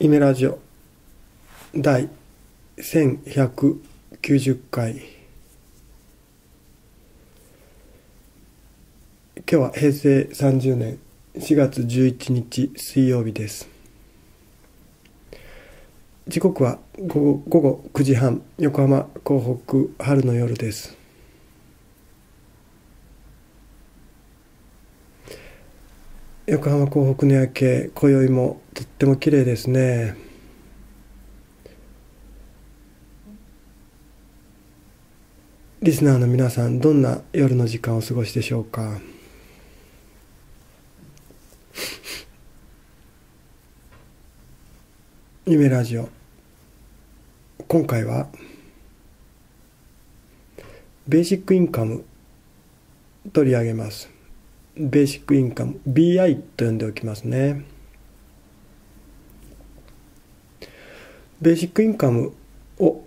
イメラジオ。第1190回。今日は平成30年4月11日水曜日です。時刻は午後午後9時半横浜港北春の夜です。横浜港北の夜景今宵もとっても綺麗ですね。リスナーの皆さんどんな夜の時間を過ごしでしょうか？夢ラジオ今回はベーシックインカム取り上げます。ベーシックインカム BI と呼んでおきますねベーシックインカムを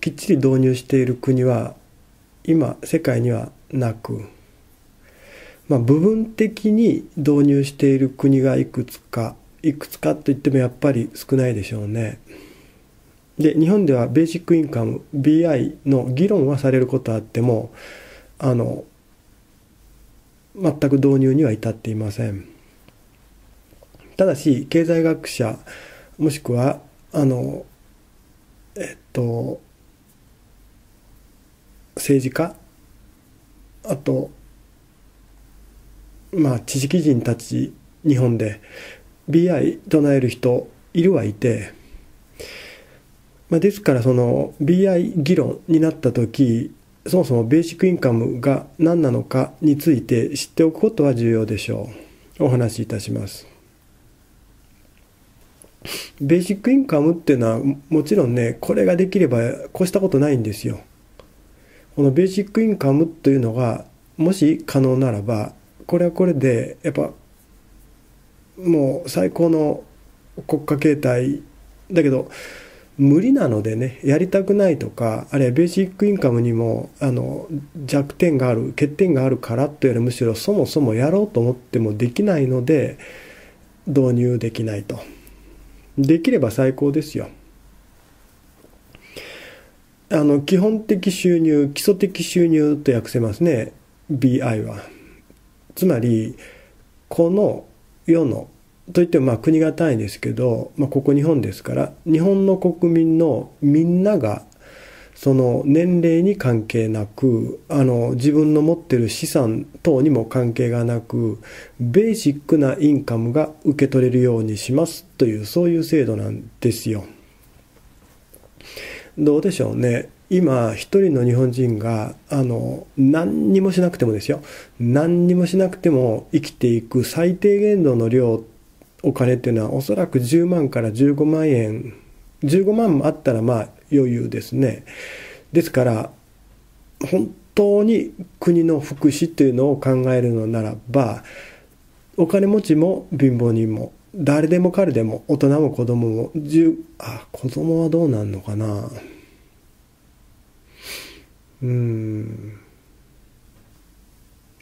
きっちり導入している国は今世界にはなく、まあ、部分的に導入している国がいくつかいくつかといってもやっぱり少ないでしょうね。で日本ではベーシックインカム BI の議論はされることはあってもあの全く導入には至っていません。ただし経済学者もしくはあのえっと政治家あとまあ知識人たち日本で BI 唱える人いるはいて、まあ、ですからその BI 議論になった時そもそもベーシックインカムが何なのかについて知っておくことは重要でしょう。お話しいたします。ベーシックインカムっていうのはもちろんねこれができれば越したことないんですよ。このベーシックインカムというのがもし可能ならばこれはこれでやっぱもう最高の国家形態。だけど無理なのでねやりたくないとかあるいはベーシックインカムにもあの弱点がある欠点があるからというよりむしろそもそもやろうと思ってもできないので導入できないと。できれば最高ですよ。あの基本的収入基礎的収入と訳せますね BI は。つまりこの世のといってもまあ国が単位ですけど、まあ、ここ日本ですから日本の国民のみんながその年齢に関係なくあの自分の持ってる資産等にも関係がなくベーシックなインカムが受け取れるようにしますというそういう制度なんですよ。どうでしょうね今一人の日本人があの何にもしなくてもですよ何にもしなくても生きていく最低限度の量ってお金っていうのはおそらく10万から15万円15万もあったらまあ余裕ですね。ですから本当に国の福祉というのを考えるのならばお金持ちも貧乏人も誰でも彼でも大人も子供もあ子供はどうなんのかな。うん。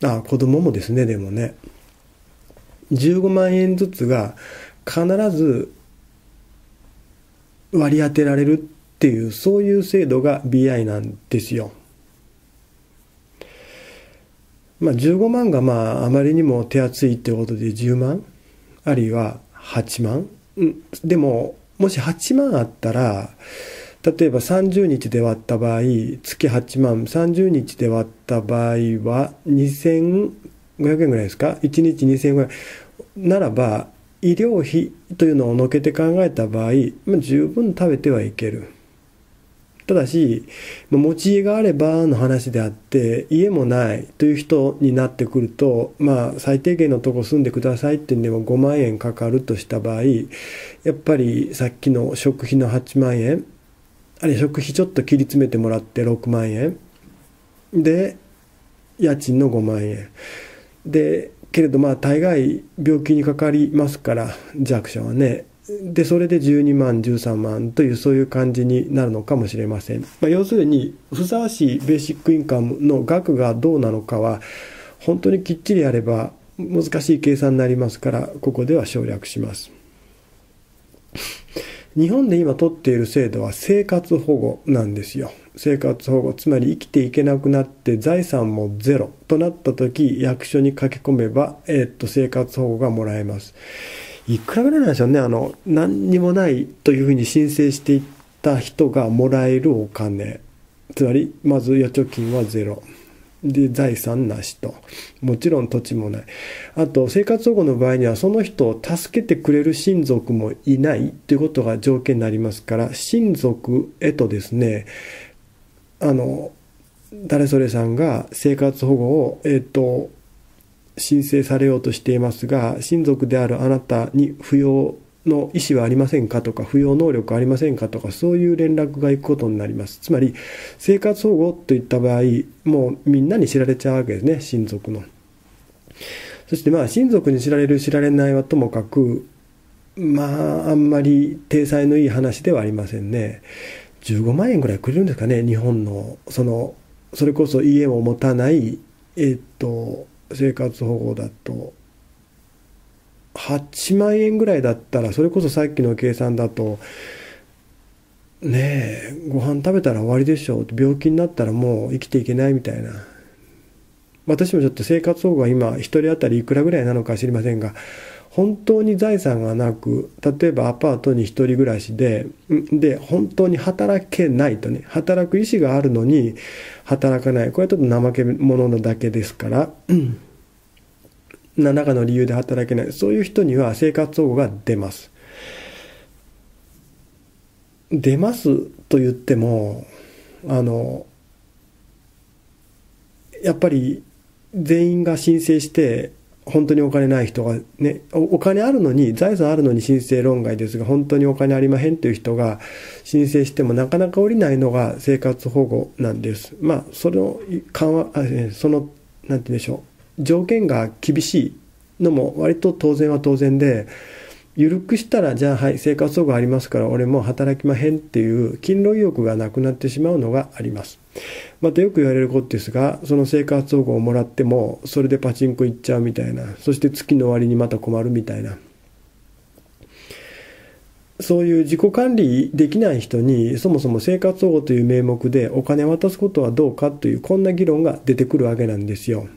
あ子供もですねでもね。15万円ずつが必ず割り当てられるっていうそういう制度が BI なんですよ。まあ15万がまああまりにも手厚いってことで10万？あるいは8万、うん、でももし8万あったら例えば30日で割った場合月8万。30日で割った場合は2500円ぐらいですか？1日2000円。ならば医療費というのをのけて考えた場合、まあ、十分食べてはいける。ただし持ち家があればの話であって家もないという人になってくるとまあ最低限のとこ住んでくださいってんでも5万円かかるとした場合やっぱりさっきの食費の8万円あるいは食費ちょっと切り詰めてもらって6万円で家賃の5万円。でけれどまあ大概病気にかかりますから弱者はね。でそれで12万13万というそういう感じになるのかもしれません、まあ、要するにふさわしいベーシックインカムの額がどうなのかは本当にきっちりやれば難しい計算になりますからここでは省略します。日本で今取っている制度は生活保護なんですよ。生活保護、つまり生きていけなくなって財産もゼロとなった時、役所に駆け込めば、えー、っと、生活保護がもらえます。いくらぐらいなんでしょうね。あの、何にもないというふうに申請していった人がもらえるお金。つまり、まず預貯金はゼロ。で財産なしともちろん土地もないあと生活保護の場合にはその人を助けてくれる親族もいないということが条件になりますから親族へとですねあの誰それさんが生活保護をえ、ー、と申請されようとしていますが親族であるあなたに扶養の意思はありませんかとか、扶養能力ありませんかとか、そういう連絡が行くことになります。つまり、生活保護といった場合、もうみんなに知られちゃうわけですね、親族の。そしてまあ、親族に知られる、知られないはともかく、まあ、あんまり体裁のいい話ではありませんね。15万円ぐらいくれるんですかね、日本の、その、それこそ家を持たない、えっと、生活保護だと、8万円ぐらいだったらそれこそさっきの計算だとねえご飯食べたら終わりでしょう。病気になったらもう生きていけないみたいな。私もちょっと生活保護が今1人当たりいくらぐらいなのか知りませんが本当に財産がなく例えばアパートに1人暮らしでで本当に働けないとね働く意思があるのに働かないこれはちょっと怠け者なだけですから。何らかの理由で働けない。そういう人には生活保護が出ます。出ますと言っても、あの、やっぱり全員が申請して、本当にお金ない人がね、お金あるのに、財産あるのに申請論外ですが、本当にお金ありまへんという人が申請してもなかなか降りないのが生活保護なんです。まあ、その緩和、その、なんて言うんでしょう。条件が厳しいのも割と当然は当然で緩くしたらじゃあはい生活保護ありますから俺も働きまへんっていう勤労意欲がなくなってしまうのがありますまたよく言われることですがその生活保護をもらってもそれでパチンコ行っちゃうみたいな。そして月の終わりにまた困るみたいな。そういう自己管理できない人にそもそも生活保護という名目でお金渡すことはどうかというこんな議論が出てくるわけなんですよ。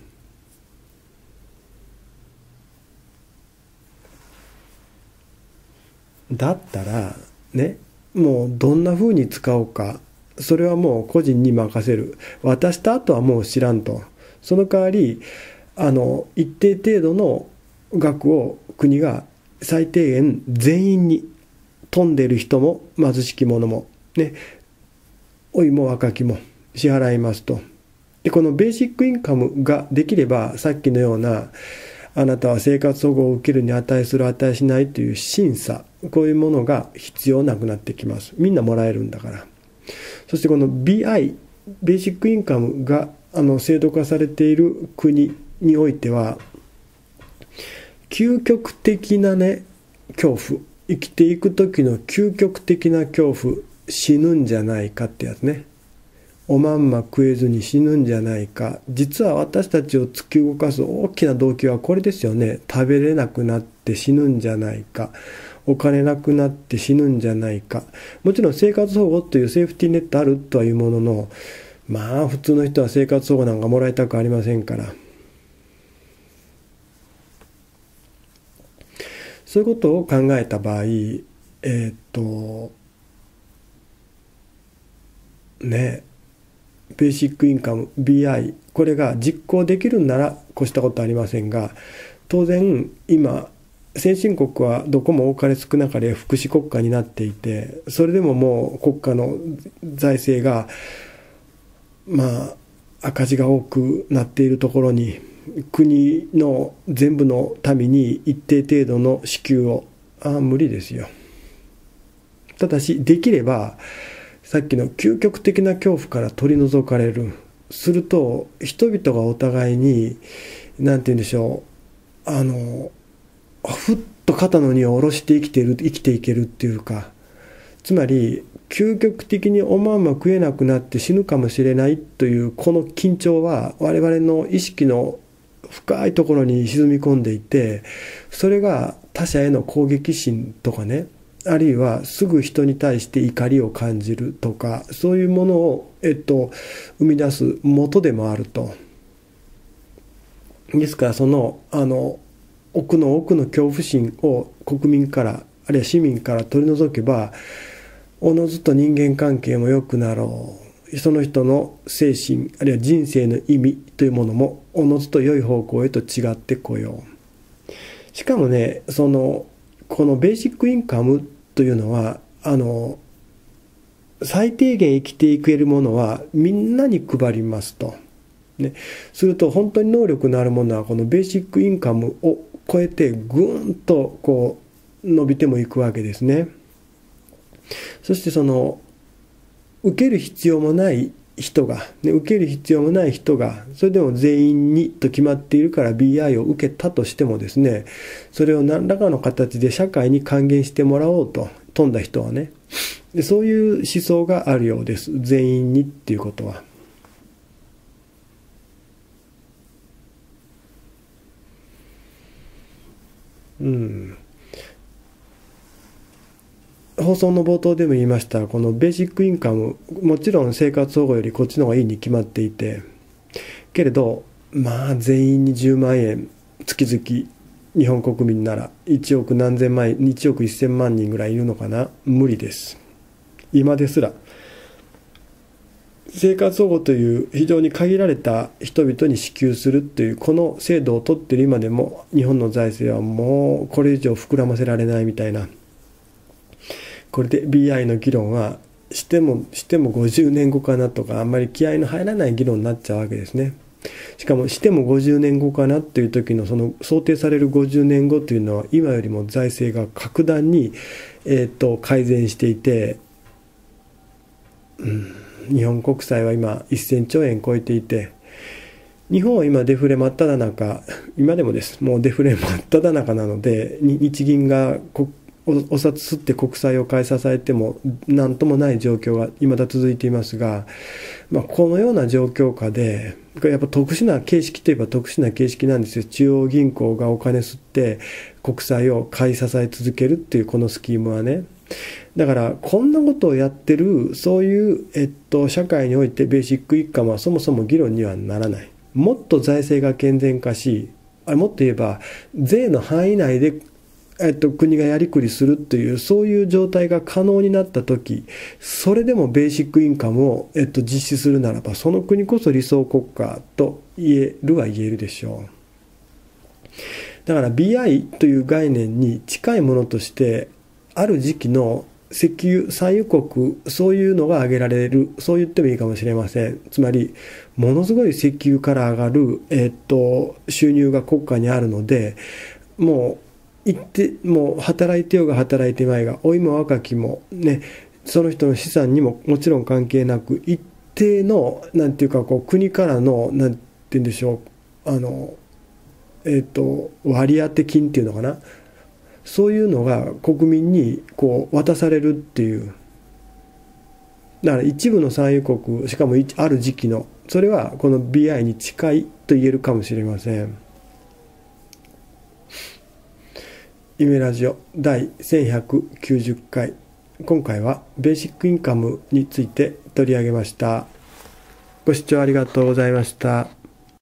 だったらねもうどんな風に使おうか。それはもう個人に任せる。渡した後はもう知らんと。その代わりあの一定程度の額を国が最低限全員に飛んでる人も貧しき者もね。老いも若きも支払いますと。でこのベーシックインカムができればさっきのようなあなたは生活保護を受けるに値する値しないという審査こういうものが必要なくなってきます。みんなもらえるんだから。そしてこの BI ベーシックインカムがあの制度化されている国においては究極的なね恐怖生きていく時の究極的な恐怖死ぬんじゃないかってやつね。おまんま食えずに死ぬんじゃないか。実は私たちを突き動かす大きな動機はこれですよね。食べれなくなって死ぬんじゃないか。お金なくなって死ぬんじゃないか。もちろん生活保護というセーフティーネットあるとはいうもののまあ普通の人は生活保護なんかもらいたくありませんから。そういうことを考えた場合えー、っとねベーシックインカム BI これが実行できるんなら越したことありませんが当然今先進国はどこも多かれ少なかれ福祉国家になっていてそれでももう国家の財政がまあ赤字が多くなっているところに国の全部の民に一定程度の支給をああ無理ですよ。ただしできればさっきの究極的な恐怖から取り除かれる。すると人々がお互いに何て言うんでしょう。あのふっと肩の荷を下ろして生きている生きていけるっていうか。つまり究極的におまんま食えなくなって死ぬかもしれないというこの緊張は我々の意識の深いところに沈み込んでいてそれが他者への攻撃心とかね。あるいはすぐ人に対して怒りを感じるとかそういうものを、えっと、生み出す元でもあると。ですからそのあの奥の奥の恐怖心を国民からあるいは市民から取り除けばおのずと人間関係も良くなろうその人の精神あるいは人生の意味というものもおのずと良い方向へと違ってこようしかもねそのこのベーシックインカムというのはあの最低限生きていけるものはみんなに配りますと。ね、すると本当に能力のあるものはこのベーシックインカムを超えてぐーんとこう伸びてもいくわけですね。そしてその受ける必要もない人が、ね、受ける必要もない人がそれでも全員にと決まっているから BI を受けたとしてもですねそれを何らかの形で社会に還元してもらおうと飛んだ人はね。でそういう思想があるようです。全員にっていうことは。うん。放送の冒頭でも言いましたこのベーシックインカムもちろん生活保護よりこっちの方がいいに決まっていてけれどまあ全員に10万円月々日本国民なら1億何千万円1億1000万人ぐらいいるのかな無理です。今ですら生活保護という非常に限られた人々に支給するというこの制度を取っている今でも日本の財政はもうこれ以上膨らませられないみたいなこれで BI の議論はしてもしても50年後かなとかあんまり気合の入らない議論になっちゃうわけですね。しかもしても50年後かなっていう時のその想定される50年後というのは今よりも財政が格段に、えー、と改善していて、うん、日本国債は今1000兆円超えていて日本は今デフレ真っ只中今でもですもうデフレ真っ只中なので日銀が国お札すって国債を買い支えても何ともない状況が未だ続いていますが、まあ、このような状況下でやっぱ特殊な形式といえば特殊な形式なんですよ。中央銀行がお金吸って国債を買い支え続けるっていうこのスキームはね。だからこんなことをやってるそういう、えっと、社会においてベーシック一家はそもそも議論にはならない。もっと財政が健全化しもっと言えば税の範囲内でえっと、国がやりくりするっていうそういう状態が可能になった時それでもベーシックインカムを、えっと、実施するならばその国こそ理想国家と言えるは言えるでしょう。だから BI という概念に近いものとしてある時期の石油産油国そういうのが挙げられるそう言ってもいいかもしれません。つまりものすごい石油から上がる、えっと、収入が国家にあるのでもう行ってもう働いてようが働いてまいが老いも若きもねその人の資産にももちろん関係なく一定のなんていうかこう国からのなんて言うんでしょうあのえっ、ー、と割当金っていうのかなそういうのが国民にこう渡されるっていうだから一部の産油国しかもある時期のそれはこの BI に近いと言えるかもしれません。夢ラジオ第1190回。今回はベーシックインカムについて取り上げました。ご視聴ありがとうございました。